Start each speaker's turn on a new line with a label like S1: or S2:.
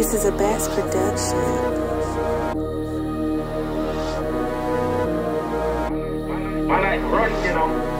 S1: This is a Bass production. Why not you know?